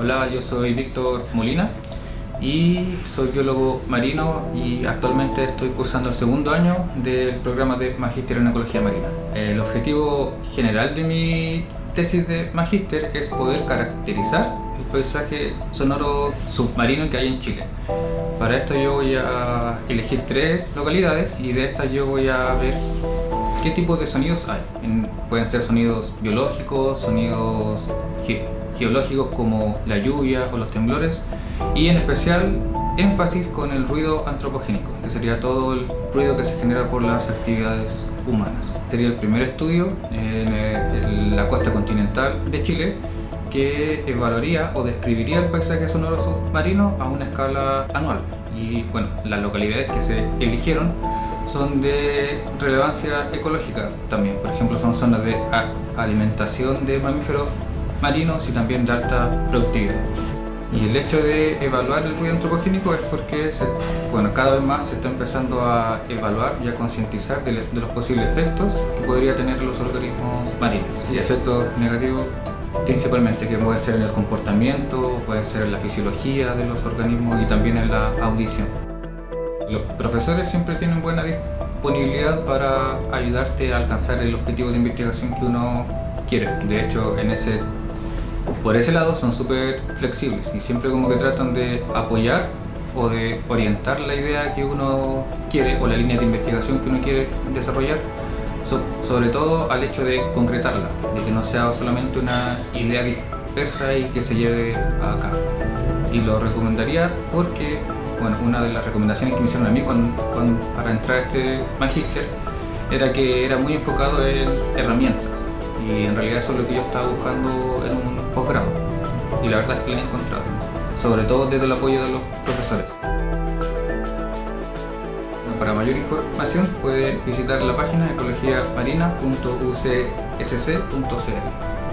Hola, yo soy Víctor Molina y soy biólogo marino y actualmente estoy cursando el segundo año del programa de Magíster en Ecología Marina. El objetivo general de mi tesis de magíster es poder caracterizar el paisaje sonoro submarino que hay en Chile. Para esto yo voy a elegir tres localidades y de estas yo voy a ver qué tipo de sonidos hay. pueden ser sonidos biológicos, sonidos geológicos como la lluvia o los temblores y en especial énfasis con el ruido antropogénico, que sería todo el ruido que se genera por las actividades humanas. Sería el primer estudio en, la costa continental de Chile que evaluaría o describiría el paisaje sonoro submarino a una escala anual. Y bueno, las localidades que se eligieron son de relevancia ecológica también. Por ejemplo, son zonas de alimentación de mamíferos marinos y también de alta productividad. Y el hecho de evaluar el ruido antropogénico es porque bueno, cada vez más se está empezando a evaluar y a concientizar de, los posibles efectos que podría tener los organismos marinos. Y efectos negativos principalmente que pueden ser en el comportamiento, pueden ser en la fisiología de los organismos y también en la audición. Los profesores siempre tienen buena disponibilidad para ayudarte a alcanzar el objetivo de investigación que uno quiere. De hecho, en ese por ese lado son súper flexibles y siempre como que tratan de apoyar o de orientar la idea que uno quiere o la línea de investigación que uno quiere desarrollar, sobre todo al hecho de concretarla, de que no sea solamente una idea dispersa y que se lleve a cabo. Y lo recomendaría porque, bueno, una de las recomendaciones que me hicieron a mí para entrar a este magíster era que era muy enfocado en herramientas y en realidad eso es lo que yo estaba buscando en un posgrado y la verdad es que lo he encontrado, sobre todo desde el apoyo de los profesores. Para mayor información pueden visitar la página ecologiamarina.ucsc.cl.